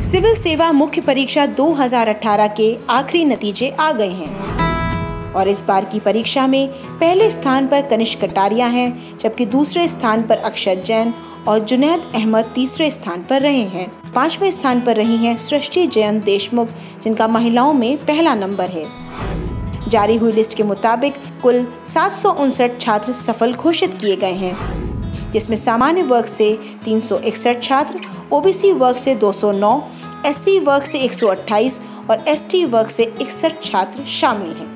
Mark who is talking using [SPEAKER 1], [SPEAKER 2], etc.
[SPEAKER 1] Civil सेवा मुख्य परीक्षा 2018 के आखिरी नतीजे आ गए हैं। और इस बार की परीक्षा में पहले स्थान पर कनिष्क कटारिया हैं, जबकि दूसरे स्थान पर अक्षत जैन और जुनैद अहमद तीसरे स्थान पर रहे हैं। पाँचवें स्थान पर रही हैं सृष्टि जयंत देशमुख, जिनका महिलाओं में पहला नंबर है। जारी हुई लिस्ट के मुताबिक कुल सात सौ उनसठ छात्र सफल घोषित किए गए हैं। जिसमें सामान्य वर्ग से तीन सौ इकसठ छात्र ओबीसी वर्ग से 209, एससी वर्ग से 128 और एसटी वर्ग से इकसठ छात्र शामिल हैं।